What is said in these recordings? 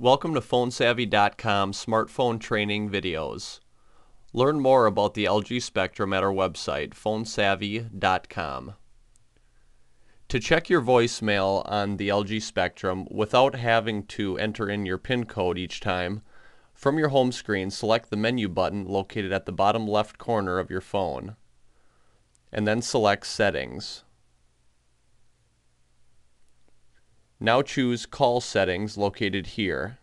Welcome to PhoneSavvy.com smartphone training videos. Learn more about the LG Spectrum at our website, PhoneSavvy.com. To check your voicemail on the LG Spectrum without having to enter in your PIN code each time, from your home screen select the menu button located at the bottom left corner of your phone, and then select Settings. Now choose Call Settings located here.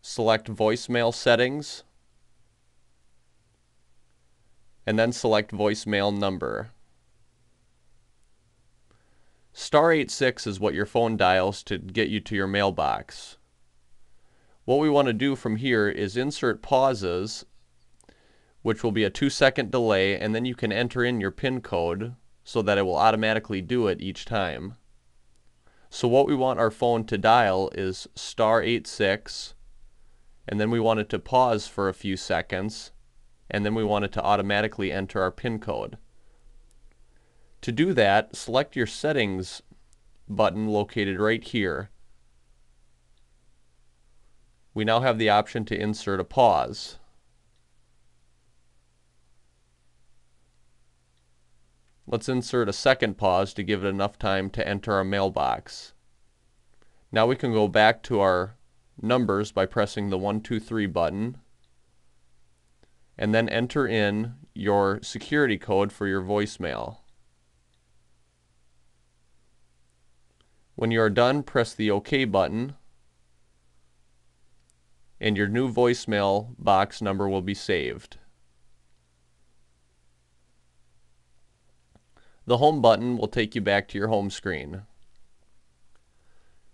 Select Voicemail Settings, and then select Voicemail Number. Star 86 is what your phone dials to get you to your mailbox. What we want to do from here is insert pauses, which will be a two second delay, and then you can enter in your PIN code so that it will automatically do it each time. So what we want our phone to dial is star 86 and then we want it to pause for a few seconds and then we want it to automatically enter our PIN code. To do that, select your settings button located right here. We now have the option to insert a pause. Let's insert a second pause to give it enough time to enter our mailbox. Now we can go back to our numbers by pressing the 123 button and then enter in your security code for your voicemail. When you are done, press the OK button and your new voicemail box number will be saved. The home button will take you back to your home screen.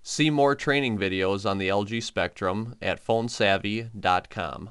See more training videos on the LG Spectrum at phonesavvy.com.